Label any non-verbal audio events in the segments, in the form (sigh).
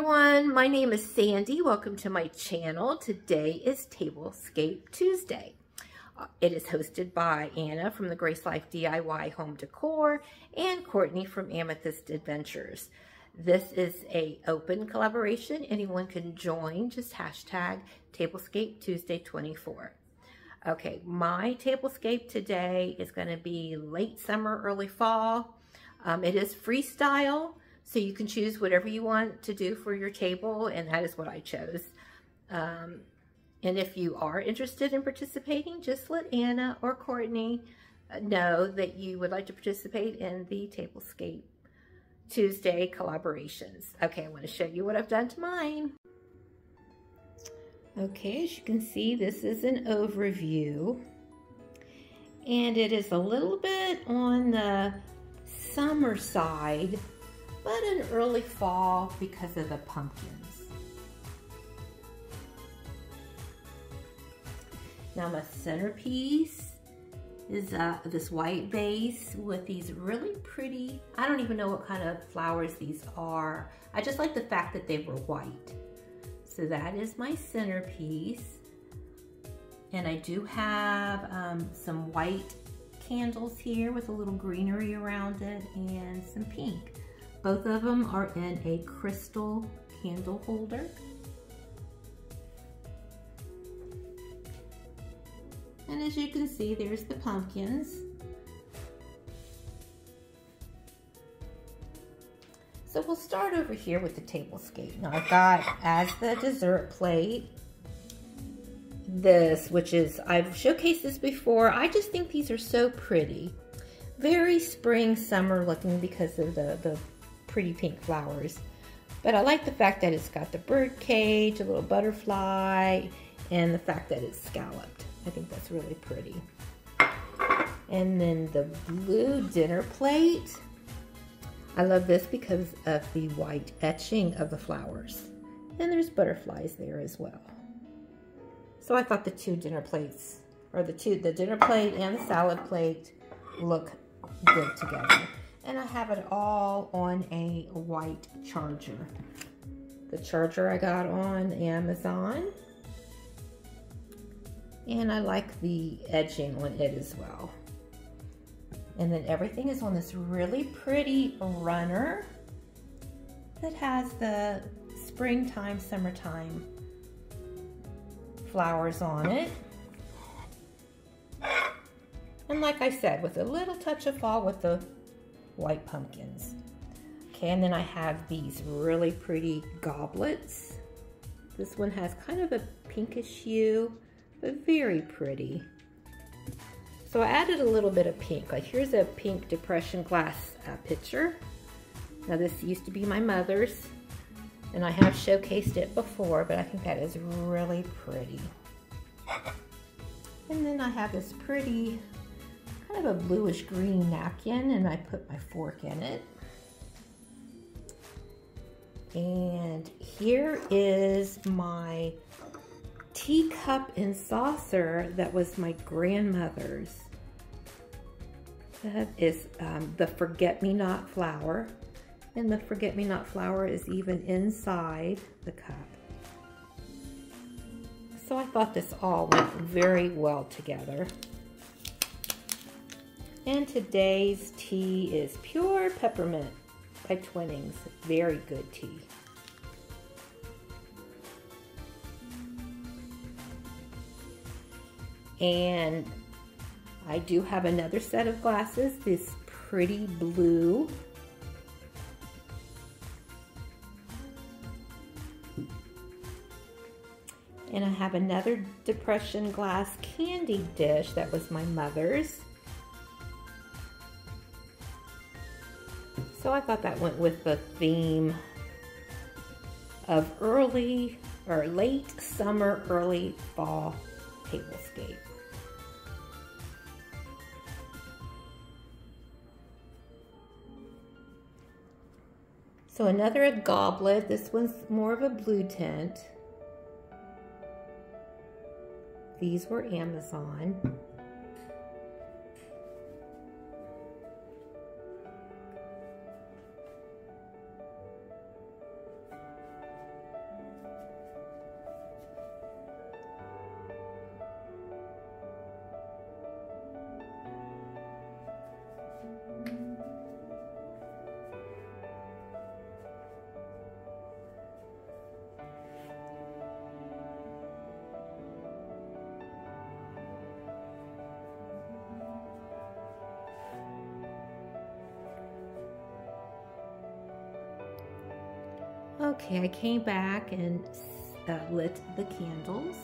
everyone, my name is Sandy. Welcome to my channel. Today is Tablescape Tuesday. Uh, it is hosted by Anna from the Grace Life DIY Home Decor and Courtney from Amethyst Adventures. This is a open collaboration. Anyone can join. Just hashtag Tablescape Tuesday 24. Okay, my tablescape today is going to be late summer, early fall. Um, it is freestyle. So you can choose whatever you want to do for your table, and that is what I chose. Um, and if you are interested in participating, just let Anna or Courtney uh, know that you would like to participate in the Tablescape Tuesday collaborations. Okay, I want to show you what I've done to mine. Okay, as you can see, this is an overview. And it is a little bit on the summer side but in early fall because of the pumpkins. Now my centerpiece is uh, this white base with these really pretty, I don't even know what kind of flowers these are. I just like the fact that they were white. So that is my centerpiece. And I do have um, some white candles here with a little greenery around it and some pink. Both of them are in a crystal candle holder. And as you can see, there's the pumpkins. So we'll start over here with the tablescape. Now I've got as the dessert plate, this, which is, I've showcased this before. I just think these are so pretty. Very spring, summer looking because of the, the pretty pink flowers. But I like the fact that it's got the bird cage, a little butterfly, and the fact that it's scalloped. I think that's really pretty. And then the blue dinner plate. I love this because of the white etching of the flowers. And there's butterflies there as well. So I thought the two dinner plates, or the two, the dinner plate and the salad plate look good together and I have it all on a white charger. The charger I got on Amazon. And I like the edging on it as well. And then everything is on this really pretty runner that has the springtime, summertime flowers on it. And like I said, with a little touch of fall with the white pumpkins. Okay, and then I have these really pretty goblets. This one has kind of a pinkish hue, but very pretty. So I added a little bit of pink. Like here's a pink depression glass uh, pitcher. Now this used to be my mother's, and I have showcased it before, but I think that is really pretty. (laughs) And then I have this pretty kind of a bluish green napkin and I put my fork in it. And here is my teacup and saucer that was my grandmother's. That is um, the forget-me-not flower. And the forget-me-not flower is even inside the cup. So I thought this all went very well together. And today's tea is Pure Peppermint by Twinings. Very good tea. And I do have another set of glasses, this pretty blue. And I have another depression glass candy dish that was my mother's. So I thought that went with the theme of early or late summer, early fall tablescape. So another goblet. This one's more of a blue tint. These were Amazon. Okay, I came back and uh, lit the candles.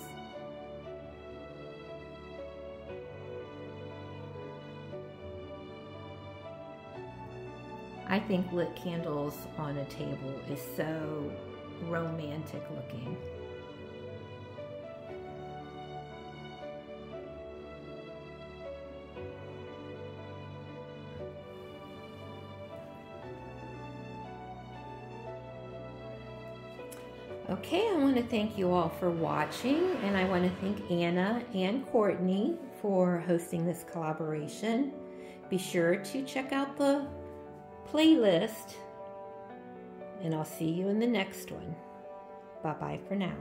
I think lit candles on a table is so romantic looking. Okay, I want to thank you all for watching, and I want to thank Anna and Courtney for hosting this collaboration. Be sure to check out the playlist, and I'll see you in the next one. Bye-bye for now.